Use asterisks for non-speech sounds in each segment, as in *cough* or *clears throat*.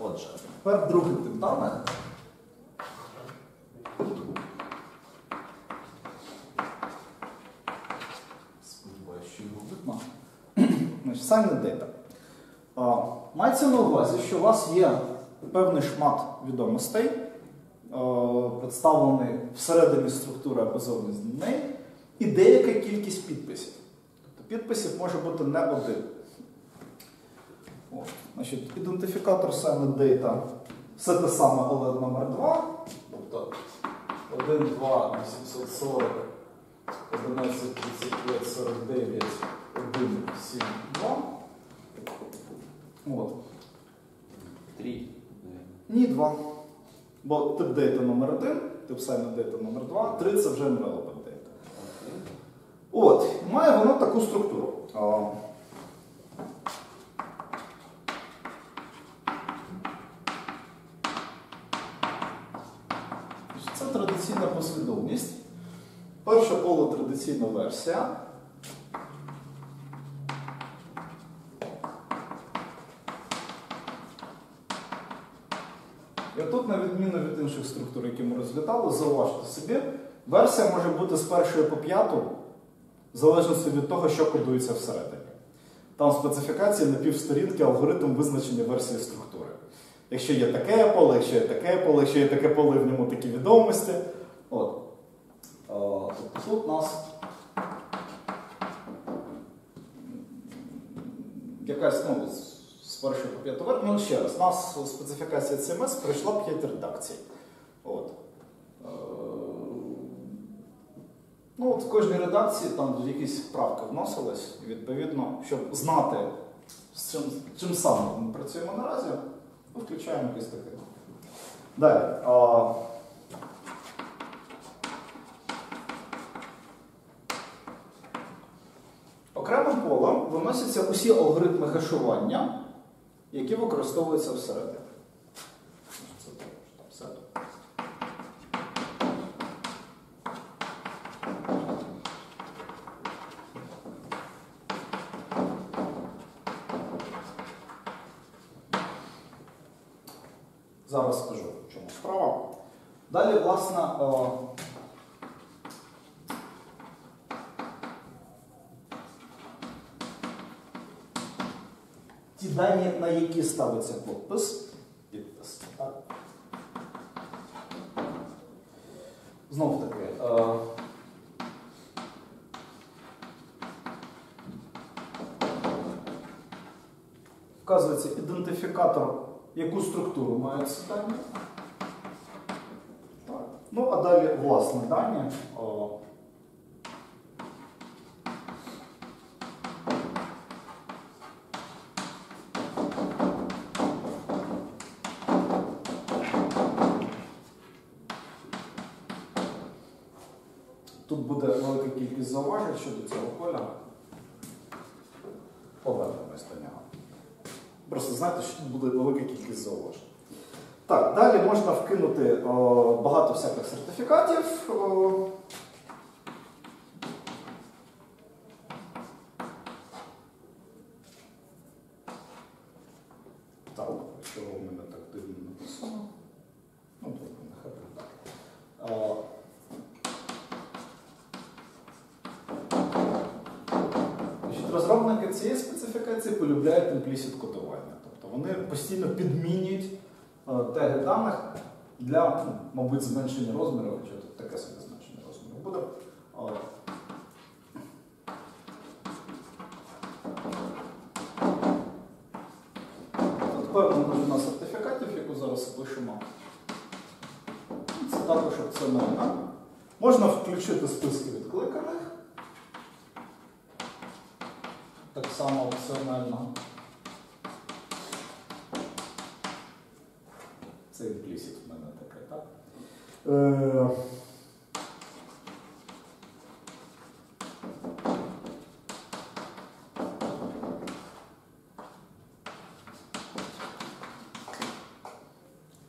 Отже, тепер другий даних. Сподіваюся, що його видно. Sign data. Мається на увазі, що у вас є певний шмат відомостей, представлений всередині структури або зовні з неї, і деяка кількість підписів. Тобто підписів може бути не один. От. Значить, ідентифікатор Sign data все те саме, але номер 2. Тобто 1, 2, 840, 11, 35, 49, 1, 7, 2. От. Три. Ні, 2. Бо тип дейта номер 1, тип sign data номер 2, 3 це вже не relevant data. От, має воно таку структуру. А, Це традиційна послідовність. Перше поле традиційна версія. І тут, на відміну від інших структур, які ми розглядали, зауважте собі, версія може бути з першої по п'яту, в залежності від того, що кодується всередині. Там специфікації на півсторінки алгоритм визначення версії структури. Якщо є таке поле, якщо є таке поле, якщо є таке поле, в ньому такі відомості. От. Тобто тут у нас якась ну, з- з першої по п'яту версію. Ну, ще раз, у нас специфікація CMS пройшла 5 редакцій. От. Е, Ну, от в кожній редакції там якісь правки вносились, і відповідно, щоб знати, з чим, чим саме ми працюємо наразі, ми включаємо якийсь такий. Далі. Виносяться усі алгоритми хешування, які використовуються всередині. Зараз скажу, в чому справа. Далі, власне, дані, на які ставиться підпис, підпис, так? Знов таки. Е, вказується ідентифікатор, яку структуру мають ці дані. Ну, а далі власне дані. О, Тут буде велика кількість зауважень щодо цього поля. Повернемось до нього. Просто знайте, що тут буде велика кількість зауважень. Так, далі можна вкинути о, багато всяких сертифікатів. О. Так, що у мене так дивно написано. Ну, добре, нехай буде так. О, Значить, розробники цієї специфікації полюбляють implicit кодування. Тобто вони постійно підмінюють е, теги даних для, ну, мабуть, зменшення розміру, чи таке собі зменшення розміру буде. Е, Тут певна множина сертифікатів, яку зараз пишемо. Це також опціонально. Можна включити списки відкликаних. Так само опціонально. Це імплісіт в мене таке, так? Е...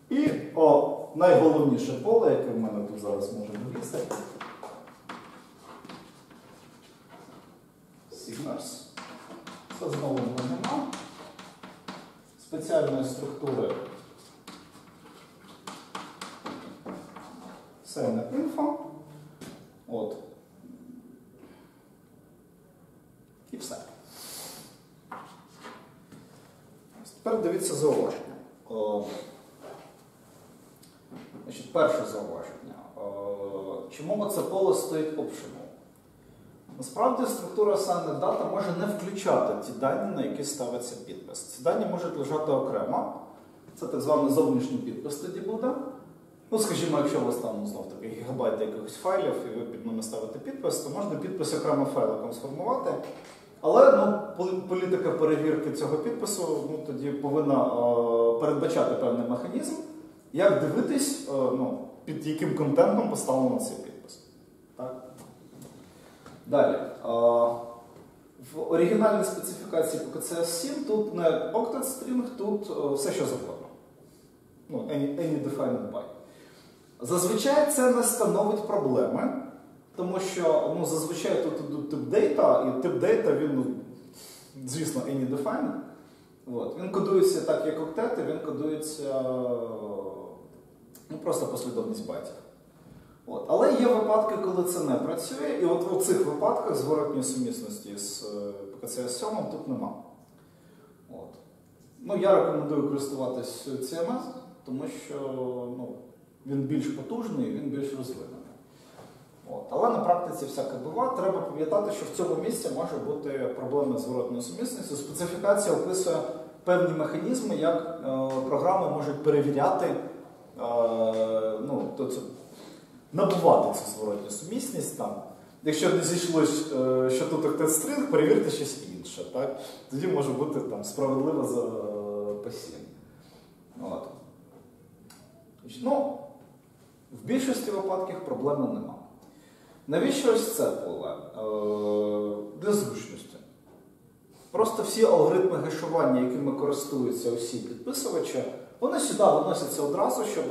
І о, найголовніше поле, яке в мене тут зараз може вивісти. Signals. Це знову множина спеціальної структури signer info. От. І все. Тепер дивіться зауваження. О, значить, перше зауваження. О, чому це поле стоїть optional? Насправді структура assigned data може не включати ті дані, на які ставиться підпис. Ці дані можуть лежати окремо. Це так званий зовнішній підпис тоді буде. Ну, скажімо, якщо у вас там знов таки гігабайт якихось файлів, і ви під ними ставите підпис, то можна підпис окремо файликом сформувати. Але ну, політика перевірки цього підпису ну, тоді повинна е, передбачати певний механізм, як дивитись, е, ну, під яким контентом поставлено цей підпис. Так? Далі. Е, в оригінальній специфікації по CSS 7 тут не octet string, тут е, все, що завгодно. Ну, any, any defined by. Зазвичай це не становить проблеми, тому що ну, зазвичай тут ідуть тип дейта, і тип дейта він, ну, звісно, any defined. От. Він кодується так, як октети, він кодується ну, просто послідовність байтів. От. Але є випадки, коли це не працює, і от у цих випадках зворотньої сумісності з е, PKCS 7 тут нема. От. Ну, я рекомендую користуватись CMS, тому що ну, він більш потужний, він більш розвинений. От. Але на практиці всяке бува. Треба пам'ятати, що в цьому місці може бути проблема з зворотною сумісністю. Специфікація описує певні механізми, як е, програми можуть перевіряти, е, ну, то це, набувати цю зворотню сумісність. Там. Якщо не зійшлось, е, що тут тест стрінг, перевірте щось інше. Так? Тоді може бути там, справедливо за е, пасін. От. Ну, в більшості випадків проблеми нема. Навіщо ось це поле? Е, Для зручності. Просто всі алгоритми гешування, якими користуються усі підписувачі, вони сюди виносяться одразу, щоб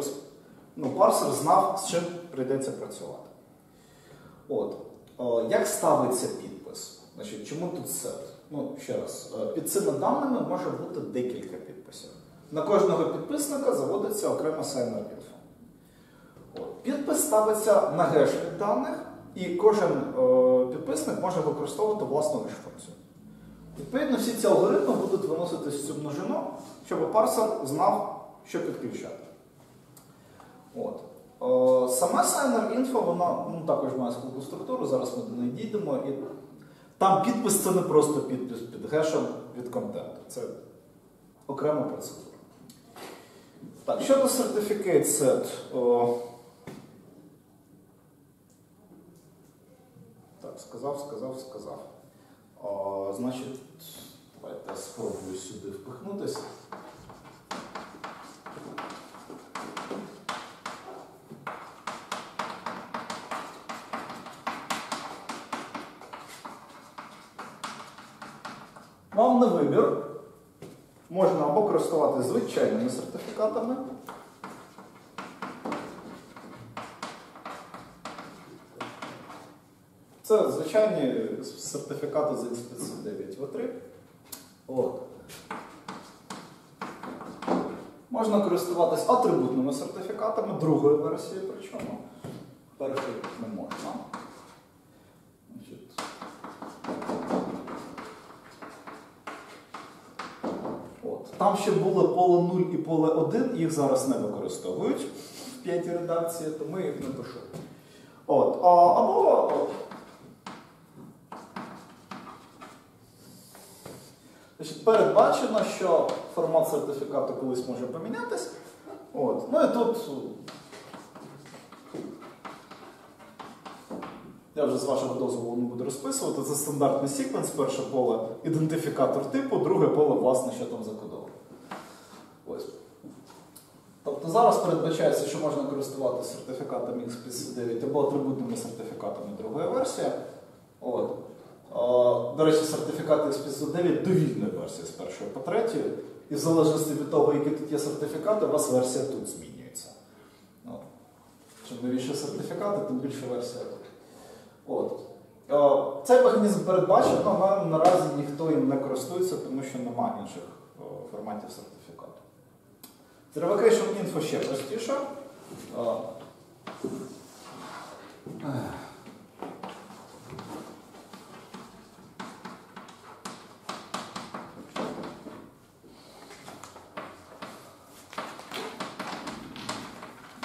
ну, парсер знав, з чим прийдеться працювати. От. Е, Як ставиться підпис? Чому тут сет? Ну, ще раз, е, під цими даними може бути декілька підписів. На кожного підписника заводиться окрема. От. Підпис ставиться на геш від даних, і кожен е, підписник може використовувати власну геш-функцію. Відповідно, всі ці алгоритми будуть виноситись цю множину, щоб парсер знав, що підключати. От. Е, Саме signer info, вона ну, також має складну структуру, зараз ми до неї дійдемо. Там підпис це не просто підпис під гешем від контенту. Це окрема процедура. Щодо Certificate Set. О, так, сказав, сказав, сказав. О, значить, давайте спробую сюди впихнутися. Вам на вибір можна або користуватися звичайними сертифікатами. Це звичайні сертифікати з X59 V3. От. Можна користуватись атрибутними сертифікатами другої версії, причому першої не можна. От. Там ще було поле 0 і поле 1, їх зараз не використовують в п'ятій редакції, тому я їх не пишу. От. А, або Значить, передбачено, що формат сертифікату колись може помінятись. От. Ну і тут я вже з вашого дозволу не буду розписувати. Це стандартний секвенс, перше поле ідентифікатор типу, друге поле, власне, що там закодовано. Тобто зараз передбачається, що можна користуватися сертифікатом X59 або атрибутними сертифікатами другої версії. От. До речі, сертифікати X59 довільної версії з першої по третю. І в залежності від того, які тут є сертифікати, у вас версія тут змінюється. От. Чим новіші сертифікати, тим більше версія тут. От. Цей механізм передбачено, але наразі ніхто їм не користується, тому що немає інших о, форматів сертифікату. З Revocation Info ще простіше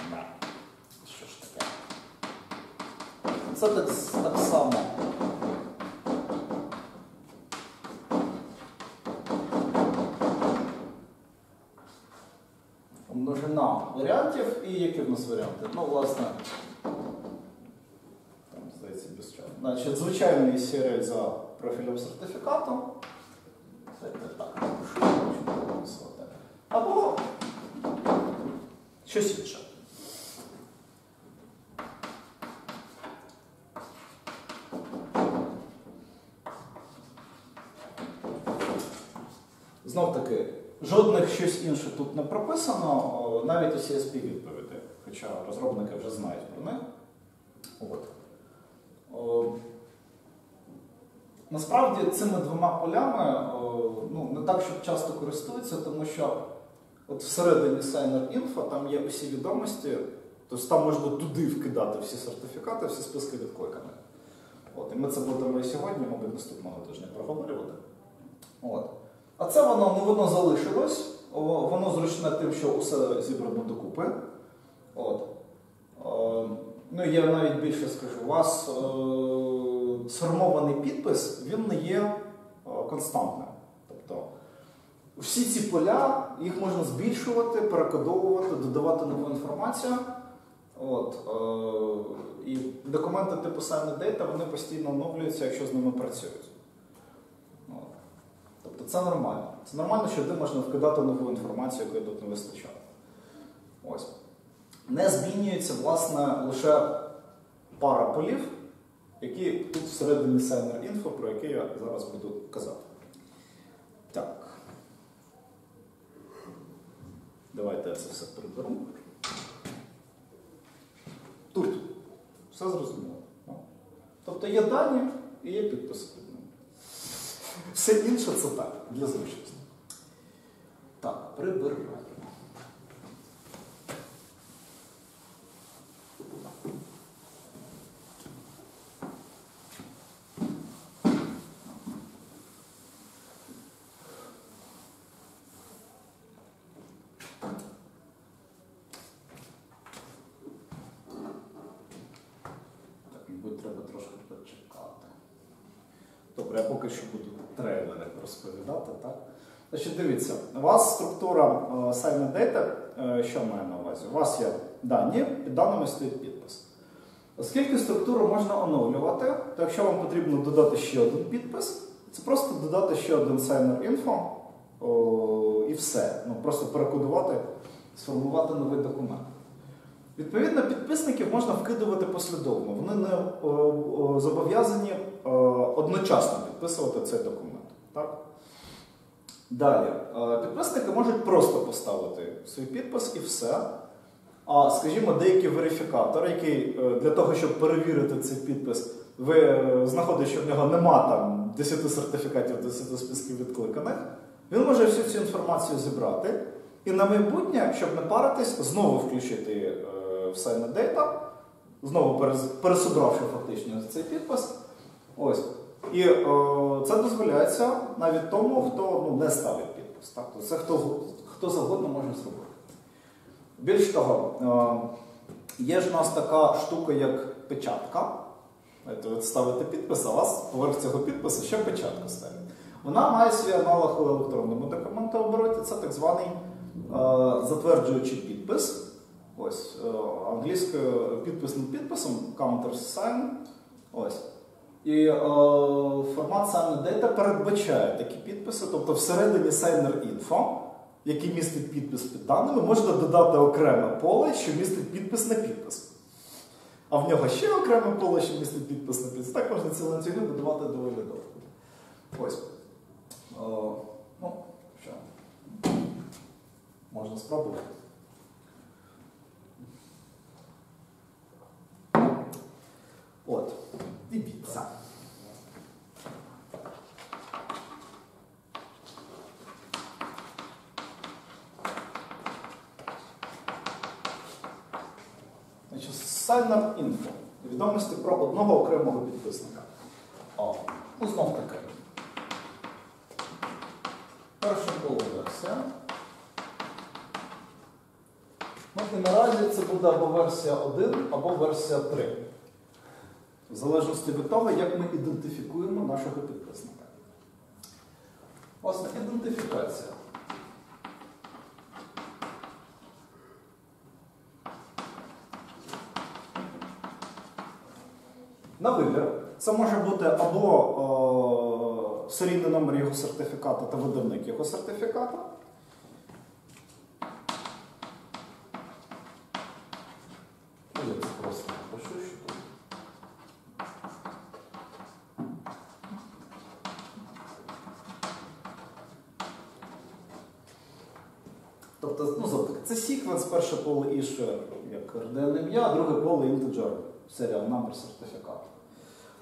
Да. Що ж таке? Це так, так само. Множина варіантів і які в нас варіанти? Ну, власне, там, здається, без чого. Значить, звичайний CRL за профілем сертифікату. Так. Або щось інше. Знов таки, жодних щось інше тут не прописано, о, навіть у CSP відповіді, хоча розробники вже знають про них. От. О, Насправді цими двома полями о, ну, не так, щоб часто користуються, тому що от всередині Signer Info там є усі відомості, тобто там можна туди вкидати всі сертифікати, всі списки відкликаних. От, і ми це будемо і сьогодні, мабуть, наступного тижня проговорювати. От. А це воно, ну, воно залишилось, воно зручне тим, що усе зібрано докупи. От. Е, ну, я навіть більше скажу, у вас е, сформований підпис, він не є е, константним. Тобто всі ці поля, їх можна збільшувати, перекодовувати, додавати нову інформацію. От, і документи типу Sign Data вони постійно оновлюються, якщо з ними працюють. Тобто це нормально. Це нормально, що де можна вкидати нову інформацію, якої тут не вистачає. Ось. Не змінюється, власне, лише пара полів, які тут всередині Signer Info, про які я зараз буду казати. Так. Давайте я це все приберу. Тут. Все зрозуміло. Тобто є дані і є підписи. Все інше це так, для зручності. Так, прибираємо. Так, мабуть, треба трошки почекати. Добре, я поки що буду трейлери розповідати, так? Значить, дивіться, у вас структура е, Sign Data, е, що має на увазі? У вас є дані, під даними стоїть підпис. Оскільки структуру можна оновлювати, то якщо вам потрібно додати ще один підпис, це просто додати ще один Signer Info і все. Ну, просто перекодувати, сформувати новий документ. Відповідно, підписників можна вкидувати послідовно. Вони не о, зобов'язані одночасно підписувати цей документ. Так? Далі, е, підписники можуть просто поставити свій підпис і все. А, скажімо, деякі верифікатори, які е, для того, щоб перевірити цей підпис, ви е, знаходите, що в нього нема там 10 сертифікатів, 10 списків відкликаних, він може всю цю інформацію зібрати і на майбутнє, щоб не паритись, знову включити е, в Sign Data, знову пересобравши фактично цей підпис. Ось. І е, це дозволяється навіть тому, хто ну, не ставить підпис. Так? Тобто Це хто, хто завгодно може зробити. Більш того, е, є ж у нас така штука, як печатка. Знаєте, Ви ставите підпис, а вас поверх цього підпису ще печатка ставить. Вона має свій аналог у електронному документообороті, це так званий е, затверджуючий підпис. Ось, е, англійською підписним підписом countersign. Ось. І е, формат Sign Data передбачає такі підписи, тобто всередині Signer Info, який містить підпис під даними, можна додати окреме поле, що містить підпис на підпис. А в нього ще окреме поле, що містить підпис на підпис. Так можна ці ланцюги додавати доволі довго. Ось. О, ну, що? Можна спробувати. От, дивіться. Значить, Signer Info. відомості про одного окремого підписника. О, ну знов таки. Перша полуверсія. Ну, і наразі це буде або версія 1, або версія 3. В залежності від того, як ми ідентифікуємо нашого підписника. Власне, ідентифікація. На вибір. Це може бути або о, серійний номер його сертифіката та видавник його сертифіката. Ну, Я це просто напишу, що тут. Тобто, ну, знову таки, це секвенс, перше поле issue, як RDN ім'я, друге поле integer, serial number сертифікату.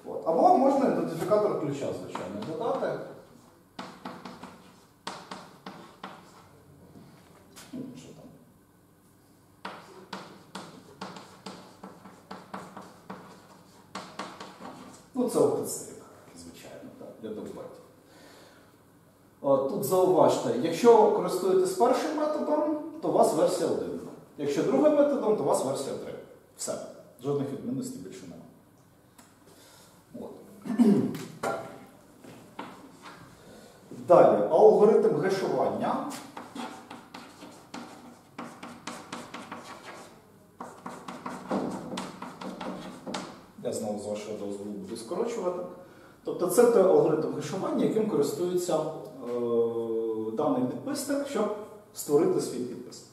От. Або можна ідентифікатор ключа, звичайно, додати. Ну, що? Ну, це OpenString, звичайно, так, для документів. Тут зауважте, якщо користуєтесь першим методом, то у вас версія 1. Якщо другим методом, то у вас версія 3. Все. Жодних відмінностей більше немає. *clears throat* Далі, алгоритм гешування. Я знову з вашого дозволу буду скорочувати. Тобто це той алгоритм гешування, яким користується е, даний підписник, щоб створити свій підпис.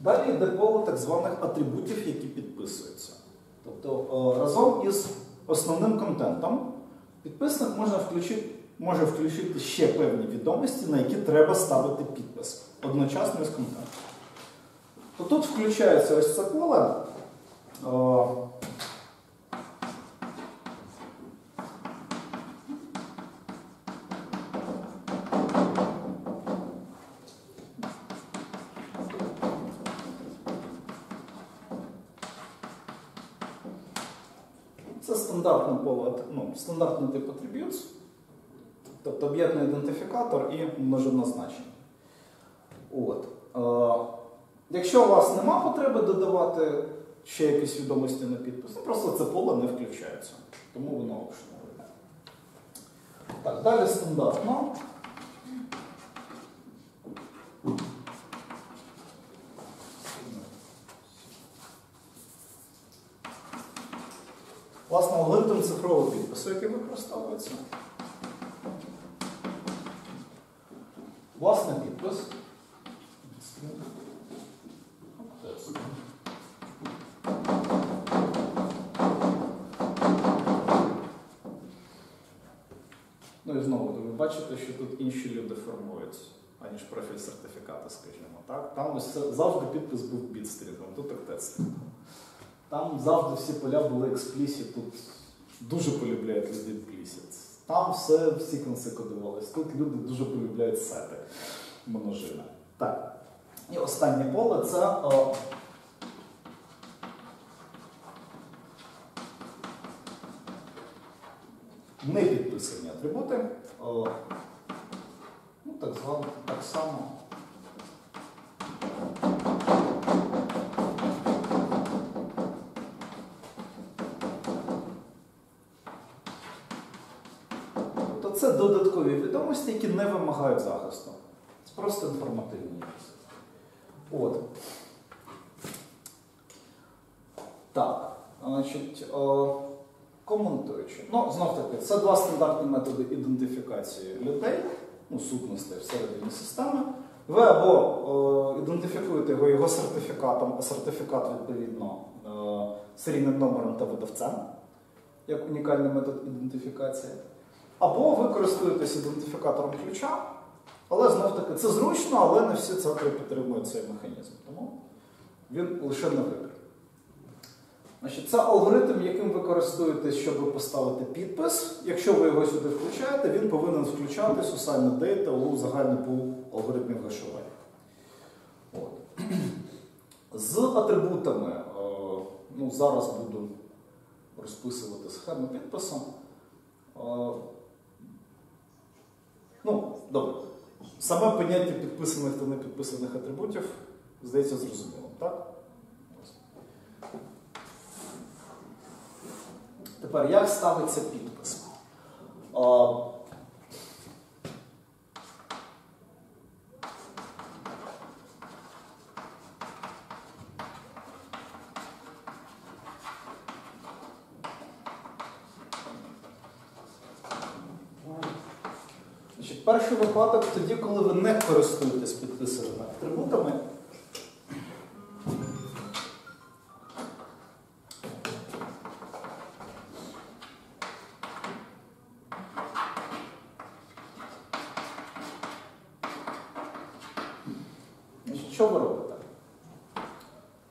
Далі йде коло так званих атрибутів, які підписуються. Тобто е, разом із основним контентом підписник може включити, може включити ще певні відомості, на які треба ставити підпис одночасно з контентом. То тут включається ось це поле. Стандартний тип attributes, тобто об'єктний ідентифікатор і множина значення. От. Е, якщо у вас нема потреби додавати ще якісь відомості на підпис, ну просто це поле не включається. Тому воно optional. Так, далі стандартно. Власне, алгоритм підпису, який використовується. Власне підпис. Ну і знову ви бачите, що тут інші люди формують, аніж профіль сертифіката, скажімо так. Там ось завжди підпис був бітстрінгом, тут так тестрингом. Там завжди всі поля були explicit, тут дуже полюбляють люди implicit. Там все в секвенси кодувалось. Тут люди дуже полюбляють сети множини. Так. І останнє поле це. О, не підписані атрибути. О, ну, так звано так само. Не вимагають захисту. Це просто інформативні якісь. От. Так, значить, о, коментуючи. Ну, знов таки, це два стандартні методи ідентифікації людей, ну, сутностей всередині системи. Ви або о, ідентифікуєте його його сертифікатом, а сертифікат відповідно о, серійним номером та видавцем, як унікальний метод ідентифікації. Або ви користуєтесь ідентифікатором ключа, але знов таки це зручно, але не всі центри підтримують цей механізм. Тому він лише на вибір. Значить, Це алгоритм, яким ви користуєтесь, щоб поставити підпис. Якщо ви його сюди включаєте, він повинен включатись у саме дейта у загальний пул алгоритмів гешування. От. З атрибутами, е, ну, зараз буду розписувати схему підпису. Ну, добре. Саме поняття підписаних та непідписаних атрибутів, здається, зрозуміло, так? Тепер, як ставиться підпис? А, Значить, перший випадок тоді, коли ви не користуєтесь підписаними атрибутами. Значить, що ви робите?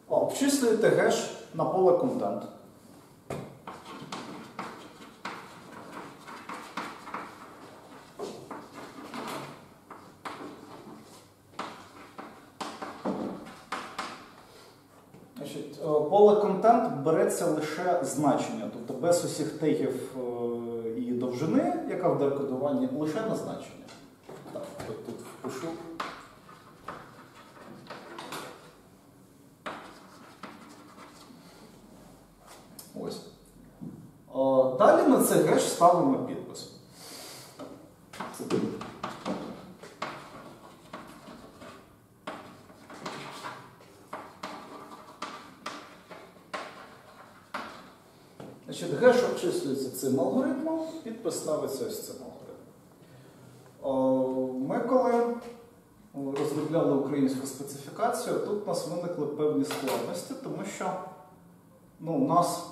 О, Обчислюєте геш на поле контент. Значить, е, поле контент береться лише значення, тобто без усіх тегів е, і довжини, яка в декодуванні, лише на значення. Так, от тут впишу. Ось. Далі на цей геш ставимо Значить, геш обчислюється цим алгоритмом, підпис ставиться ось цим алгоритмом. Ми коли розробляли українську специфікацію, тут у нас виникли певні складності, тому що ну, у нас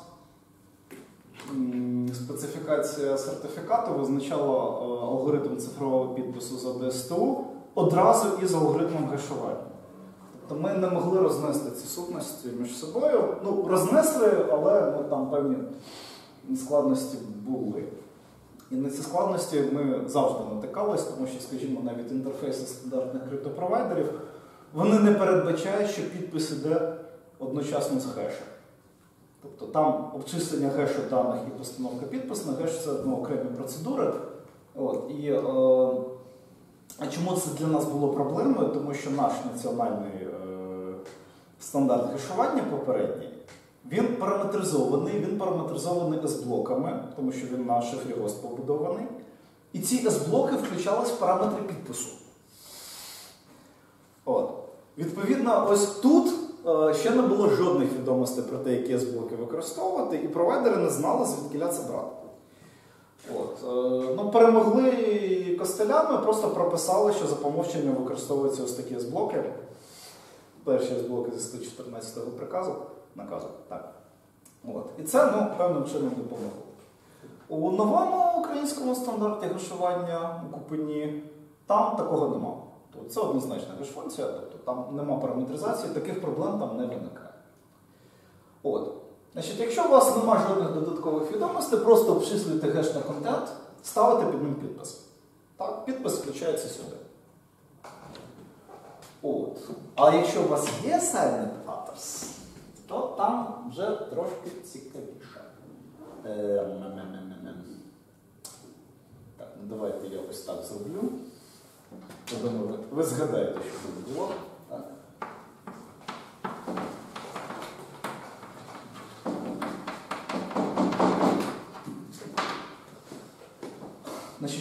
специфікація сертифікату визначала е, алгоритм цифрового підпису за ДСТУ одразу із алгоритмом гешування. Тобто ми не могли рознести ці сутності між собою. Ну, рознесли, але ну, там певні складності були. І на ці складності ми завжди натикались, тому що, скажімо, навіть інтерфейси стандартних криптопровайдерів вони не передбачають, що підпис іде одночасно з хешем. Тобто там обчислення гешу даних і постановка підпису на геш це ну, окремі процедури. От, і, е, а чому це для нас було проблемою? Тому що наш національний е, стандарт гешування попередній, він параметризований, він параметризований S-блоками, тому що він на шифрі гост побудований. І ці S-блоки включались в параметри підпису. От. Відповідно, ось тут е, ще не було жодних відомостей про те, які S-блоки використовувати, і провайдери не знали, звідки це брати. От. Е, ну, перемогли костелями, просто прописали, що за помовченням використовуються ось такі S-блоки. Перші S-блоки зі 114 го приказу, наказу. Так. От. І це ну, певним чином допомогло. У новому українському стандарті гашування у купині там такого нема. Тобто це однозначна геш-функція, тобто там нема параметризації, таких проблем там не виникає. От. Значить, Якщо у вас немає жодних додаткових відомостей, просто обчислюєте геш на контент, ставите під ним підпис. Так, підпис включається сюди. От. А якщо у вас є silent patterns, то там вже трошки цікавіше. Так, ну давайте я ось так зроблю. Ви, згадаєте, що тут було. Так.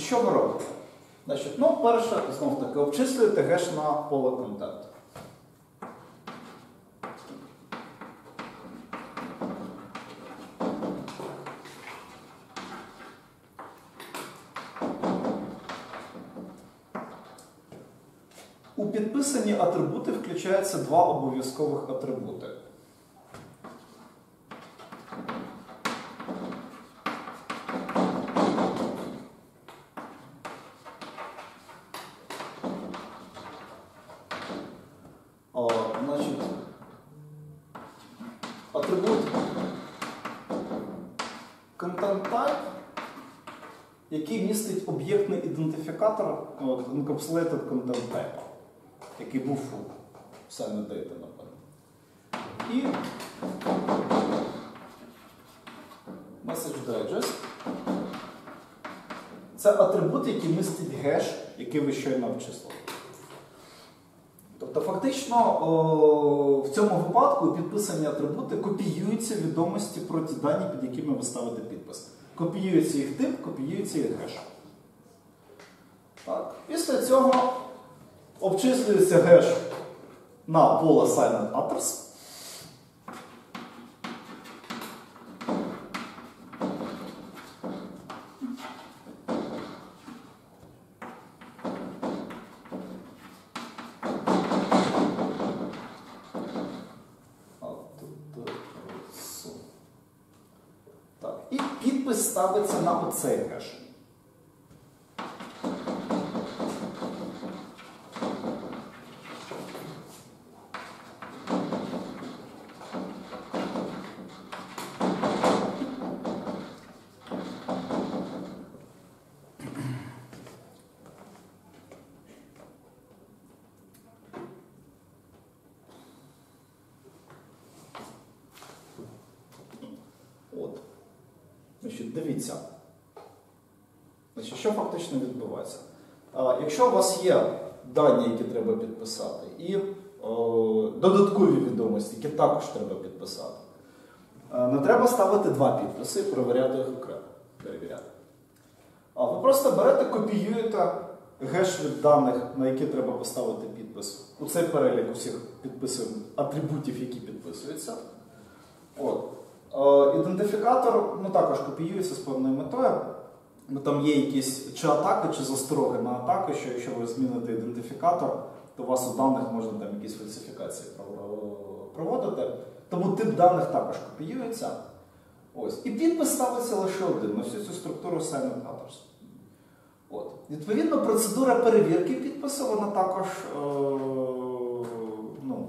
Що ви робите? Значить, ну, перше, знов таки, обчислюєте геш на поле контенту. У підписані атрибути включаються два обов'язкових атрибути. О, значить, атрибут content type, який містить об'єктний ідентифікатор от, encapsulated content type, який був у саме data, напевно. І message digest. Це атрибут, який містить геш, який ви щойно обчислили. Тобто, фактично, в цьому випадку підписані атрибути копіюються відомості про ті дані, під якими ви ставите підпис. Копіюється їх тип, копіюється їх геш. Після цього обчислюється геш на поле Silent. Так. І підпис ставиться на оцей геш. От. Значить, дивіться. Значить, що фактично відбувається? А, якщо у є дані, які треба підписати, і о, додаткові відомості, які також треба підписати, не треба ставити два підписи і перевіряти їх окремо. Перевіряти. А ви просто берете, копіюєте геш від даних, на які треба поставити підпис. У цей перелік усіх підписів, атрибутів, які підписуються. От. Е, Ідентифікатор ну, також копіюється з певною метою. Бо там є якісь чи атаки, чи застороги на атаки, що якщо ви зміните ідентифікатор, то у вас у даних можна там якісь фальсифікації проводити. Тому тип даних також копіюється. Ось. І підпис ставиться лише один на всю цю структуру Silent Others. От. Відповідно, процедура перевірки підпису, вона також е, ну,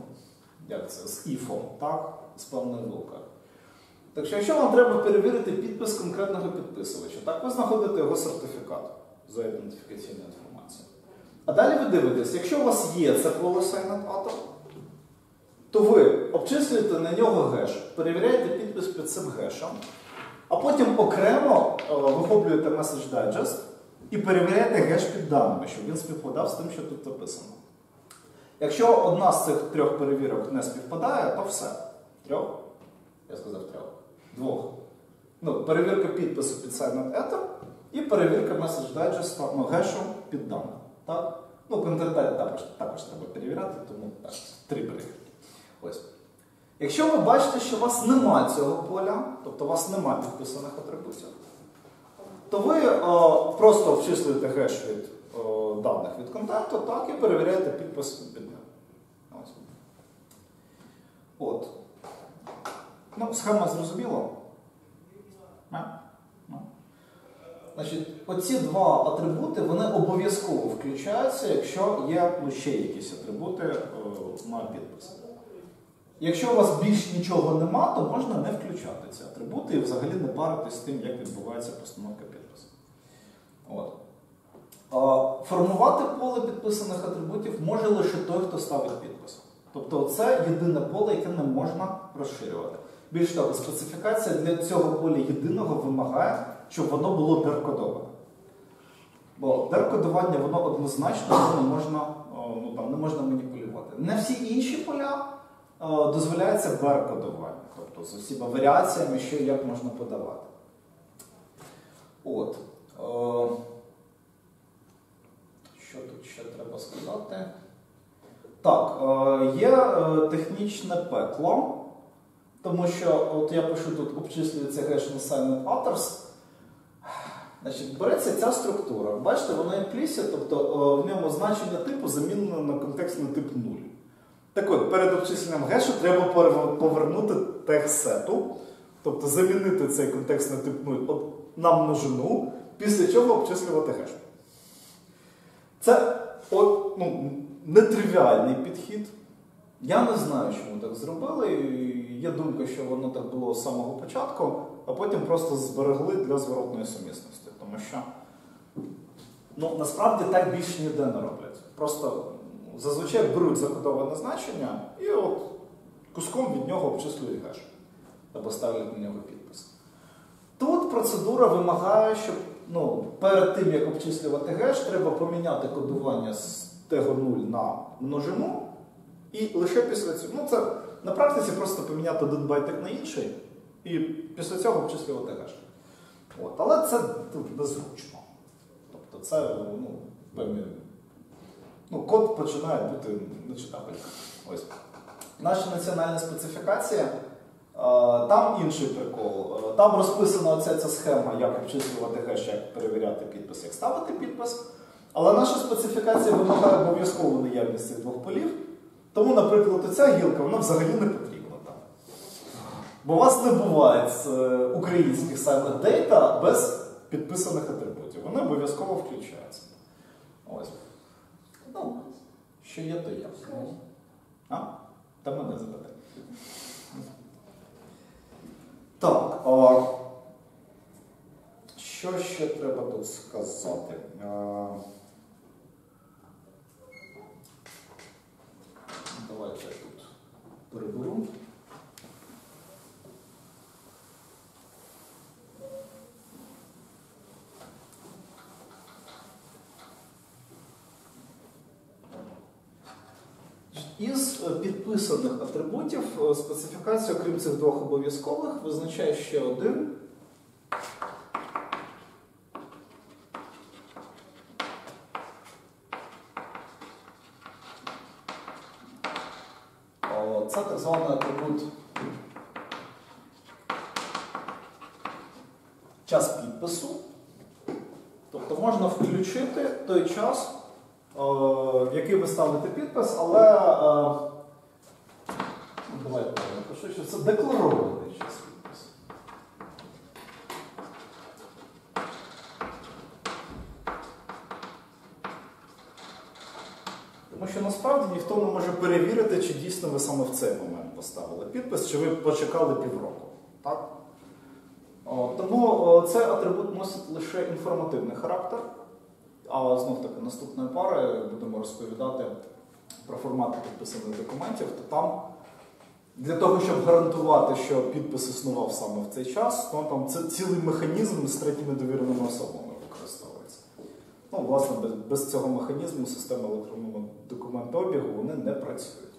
як це, з іфом, так? з певною вилкою. Так що, якщо вам треба перевірити підпис конкретного підписувача, так ви знаходите його сертифікат за ідентифікаційну інформацію. А далі ви дивитесь, якщо у вас є це Silent то ви обчислюєте на нього геш, перевіряєте підпис під цим гешем, а потім окремо е, вихоплюєте Message Digest і перевіряєте геш під даними, щоб він співпадав з тим, що тут написано. Якщо одна з цих трьох перевірок не співпадає, то все. Трьох? Я сказав трьох. Двох. Ну, перевірка підпису під Silent Ether і перевірка Message Digest ну, гешу під даними. Так? Ну, контент також, також треба перевіряти, тому так, три перевірки. Ось. Якщо ви бачите, що у вас немає цього поля, тобто у вас немає підписаних атрибутів, то ви о, просто обчислюєте геш від о, даних від контенту, так, і перевіряєте підпис під ним. От. Ну, схема зрозуміла? Значить, оці два атрибути вони обов'язково включаються, якщо є ну, ще якісь атрибути о, на підпис. Якщо у вас більш нічого нема, то можна не включати ці атрибути і взагалі не паритись з тим, як відбувається постановка підпису. От. Формувати поле підписаних атрибутів може лише той, хто ставить підпис. Тобто це єдине поле, яке не можна розширювати. Більш того, специфікація для цього поля єдиного вимагає, щоб воно було деркодоване. Бо деркодування воно однозначно не можна, ну, там, не можна маніпулювати. Не всі інші поля дозволяється беркодування, тобто з усіма варіаціями, що і як можна подавати. От. Що тут ще треба сказати? Так, є технічне пекло. Тому що от я пишу тут обчислюється геш на Silent Authors. Значить, Береться ця структура. Бачите, вона імплісія, тобто в ньому значення типу замінено на контекстний тип 0. Так от, перед обчисленням гешу треба повернути тег сету, тобто замінити цей контекстний тип 0 на множину, після чого обчислювати геш. Це от, ну, нетривіальний підхід. Я не знаю, чому так зробили. Є думка, що воно так було з самого початку. а потім просто зберегли для зворотної сумісності. Тому що ну, насправді так більше ніде не роблять. Просто зазвичай беруть закодоване значення і от куском від нього обчислюють геш або ставлять на нього підпис. Тут процедура вимагає, щоб ну, перед тим, як обчислювати геш, треба поміняти кодування з TG0 на множину. І лише після цього, ну це на практиці просто поміняти один байтик на інший, і після цього обчислювати геш. От. Але це тут незручно. Тобто це ну, певні. Ну, код починає бути нечитабельним. Ось. Наша національна специфікація. е, Там інший прикол. Е, Там розписана оця ця схема, як обчислювати геш, як перевіряти підпис, як ставити підпис. Але наша специфікація вимагає обов'язково наявність цих двох полів. Тому, наприклад, ця гілка вона взагалі не потрібна там. Бо у вас не буває з е, українських саме дейта без підписаних атрибутів. Вони обов'язково включаються. Ось. Ну, що є, то є. А? Та мене запитай. Так. А, що ще треба тут сказати? А, Давайте я тут переберу. Із підписаних атрибутів е, специфікація, окрім цих двох обов'язкових, визначає ще один. О, Це так званий атрибут час підпису. Тобто можна включити той час, е, в який ви ставите підпис, але е, давайте напишу, що це декларований час підпису. Тому що насправді ніхто не може перевірити, чи дійсно ви саме в цей момент поставили підпис, чи ви почекали півроку. Тому цей атрибут носить лише інформативний характер. А знов таки наступної пари будемо розповідати про формати підписаних документів, то там для того, щоб гарантувати, що підпис існував саме в цей час, то там це цілий механізм з третіми довіреними особами використовується. Ну, власне, без, без цього механізму системи електронного документообігу вони не працюють.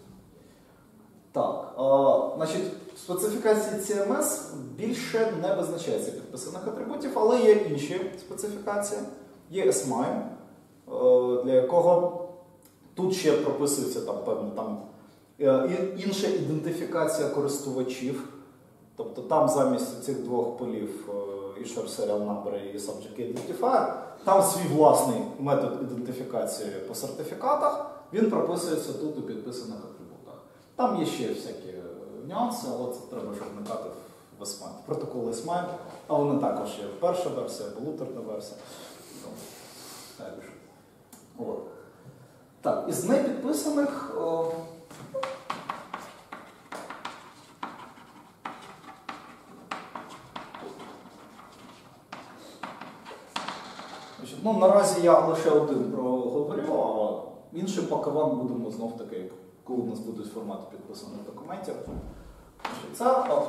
Так, а, значить, специфікації CMS більше не визначається підписаних атрибутів, але є інші специфікації. Є SMIME, е, для якого тут ще прописується там певно там е, інша ідентифікація користувачів. Тобто там замість цих двох полів е, Issuer Serial Number і Subject Identifier, там свій власний метод ідентифікації по сертифікатах, він прописується тут у підписаних атрибутах. Там є ще всякі е, нюанси, але це треба вже вникати в SMIME. Протокол SMIME, а вони також є перша версія, полуторна версія. Ну, так же. От. Так, із непідписаних. О, Значить, ну, наразі я лише один проговорю, а іншим пакувань будемо знов таки, коли у нас будуть формати підписаних документів. Це А.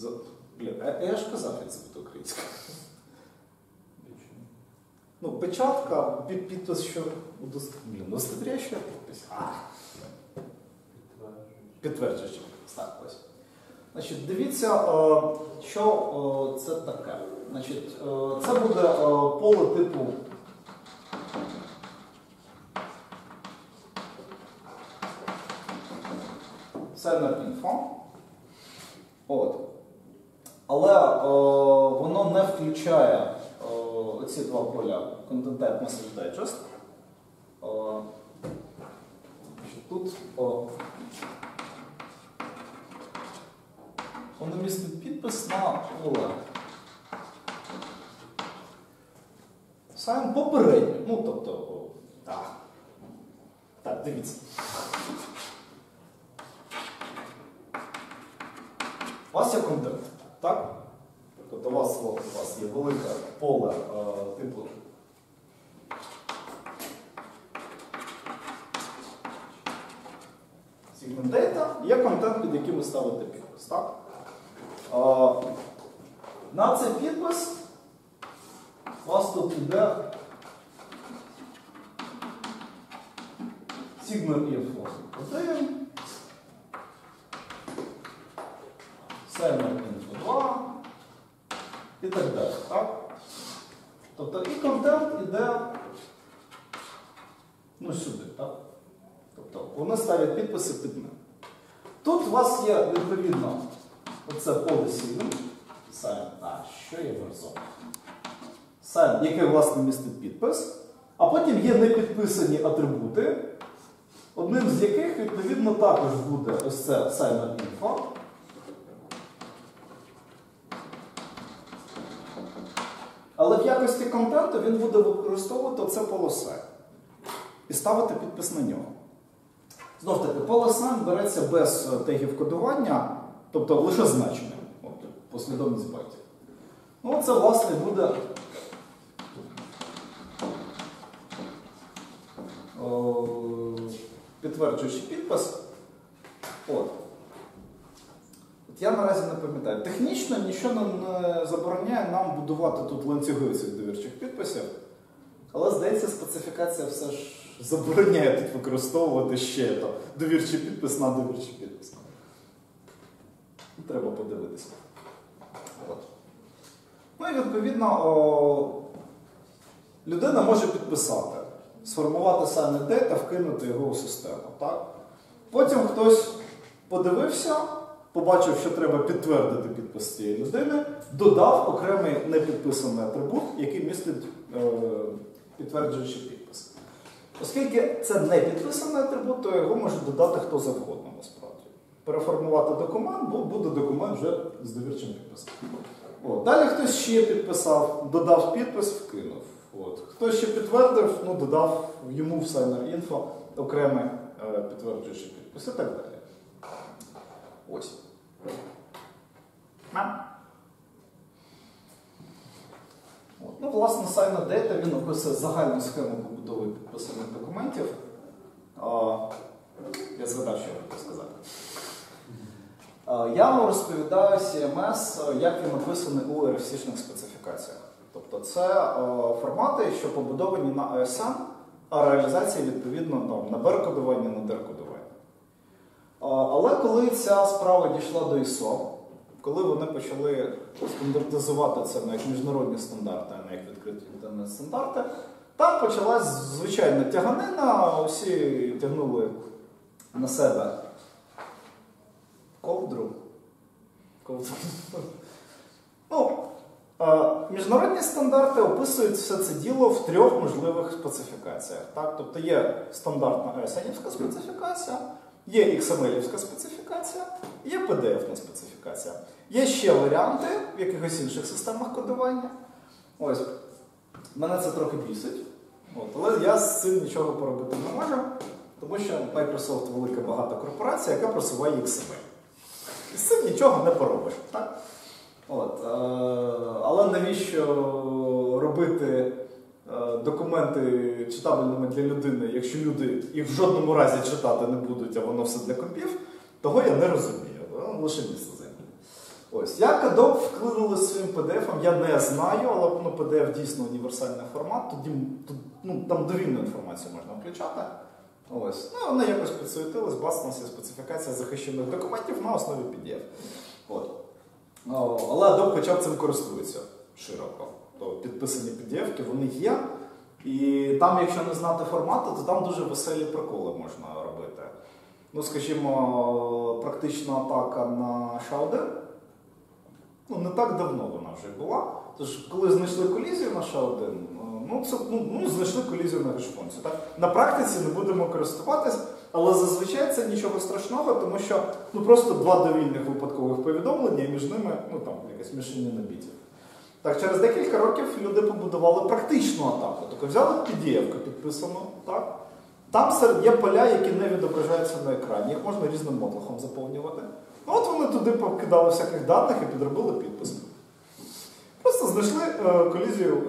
За... Блін, а я ж казав, як це буде українська. Ну, печатка, під- підпис, що удост... Блін, удостоверяючий підпис. А. Підтверджуючий підпис. Так, ось. Значить, дивіться, що е, це таке. Значить, е, це буде поле типу. Sender.info. От. Але е, воно не включає е, оці два поля Content Type Message Digest. Тут о, воно містить підпис на поле. Сам попередньо. Ну, тобто, о, так. Так, дивіться. У вас є контент, так? Тобто у вас, от, у вас є велике поле е, типу. Segment Data, є контент, під яким ви ставите підпис. Так? Е, на цей підпис у вас тут йде Sigma Info 1, Sigma Info 2 і так далі. Так? Тобто і контент іде ну, сюди. Так? Тобто вони ставлять підписи під ним. Тут у вас є відповідно оце поле Sigma. Sign, а, що є верзон? Sign, який, власне, містить підпис. А потім є непідписані атрибути, одним з яких, відповідно, також буде ось це sign info. Але в якості контенту він буде використовувати це полосе і ставити підпис на нього. Знову ж таки, полосе береться без е, тегів кодування, тобто лише значення, послідовність байтів. Ну, це, власне, буде о, підтверджуючий підпис. От. От я наразі не пам'ятаю. Технічно нічого не забороняє нам будувати тут ланцюги цих довірчих підписів. Але, здається, специфікація все ж забороняє тут використовувати ще то, довірчий підпис на довірчий підпис. Треба подивитися. От. Ну і відповідно о, людина може підписати, сформувати саме де та вкинути його у систему. Так? Потім хтось подивився, побачив, що треба підтвердити підпис цієї людини, додав окремий непідписаний атрибут, який містить е, підтверджуючий підпис. Оскільки це не підписаний атрибут, то його може додати хто завгодно насправді. Переформувати документ, бо буде документ вже з довірчим підписом. От. Далі хтось ще підписав, додав підпис, вкинув. От. Хтось ще підтвердив, ну, додав йому в Signer Info окремий е, підтверджуючий підпис і так далі. Ось. От. Ну, власне, Signer Data він описує загальну схему побудови підписаних документів. А, я згадав, що я хотів сказати. Е, Я вам розповідаю CMS, е, як він написаний у RFC-шних специфікаціях. Тобто це е, формати, що побудовані на ASM, а реалізація відповідно там, на БЕР-кодування, на ДЕР-кодування. Е, Але коли ця справа дійшла до ISO, коли вони почали стандартизувати це на як міжнародні стандарти, а не як відкриті інтернет-стандарти, там почалась звичайна тяганина, усі тягнули на себе ковдру. Ковдру. *laughs* Ну, міжнародні стандарти описують все це діло в трьох можливих специфікаціях. Так? Тобто є стандартна ASN-івська специфікація, є XML-івська специфікація, є PDF-на специфікація. Є ще варіанти в якихось інших системах кодування. Ось. Мене це трохи бісить. От, але я з цим нічого поробити не можу, тому що Microsoft велика багата корпорація, яка просуває XML. І з цим нічого не поробиш. Так? От, е, але навіщо робити е, документи читабельними для людини, якщо люди їх в жодному разі читати не будуть, а воно все для компів, того я не розумію. Ну, Лише місце займає. Ось, як Adobe вклинули своїм PDF, я не знаю, але ну, PDF дійсно універсальний формат, тоді ну, там довільну інформацію можна включати. Ось. Ну, вони якось підсуетились, власне, специфікація захищених документів на основі PDF. От. Але Adobe хоча б цим користується широко. То підписані PDF, вони є. І там, якщо не знати формату, то там дуже веселі приколи можна робити. Ну, скажімо, практична атака на Шаудер. Ну, не так давно вона вже була. Тож, коли знайшли колізію на Шауден, ну, це, ну, ну, знайшли колізію на решфонці. Так? На практиці не будемо користуватись, але зазвичай це нічого страшного, тому що ну, просто два довільних випадкових повідомлення, і між ними ну, там, якась мішання набітів. Так, через декілька років люди побудували практичну атаку. Тобто взяли PDF підписану, так? Там є поля, які не відображаються на екрані, їх можна різним мотлохом заповнювати. Ну, от вони туди покидали всяких даних і підробили підпис. Просто знайшли е, колізію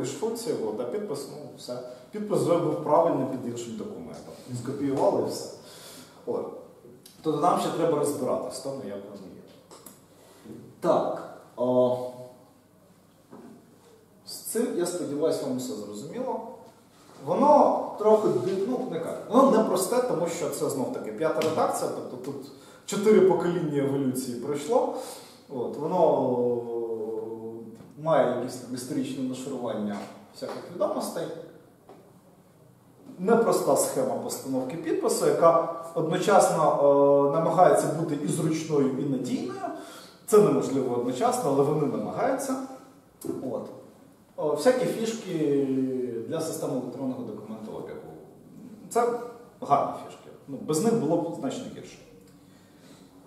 а підпис, ну все. Підпис був правильний під іншим документом. Скопіювали і все. От. Тобто нам ще треба розбиратися в тому, як воно є. Так. О, з цим, я сподіваюся, вам все зрозуміло. Воно трохи ну, не кажу, воно непросте, тому що це знов таки п'ята редакція, тобто тут чотири покоління еволюції пройшло. От, воно має якісь там історичне нашарування всяких відомостей. Непроста схема постановки підпису, яка одночасно е, намагається бути і зручною, і надійною. Це неможливо одночасно, але вони намагаються. От. О, всякі фішки для системи електронного документообігу. Це гарні фішки. Ну, без них було б значно гірше.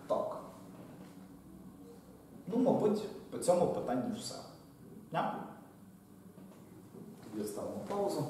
Так. Ну, мабуть, по цьому питанню все. Тоді ставимо паузу.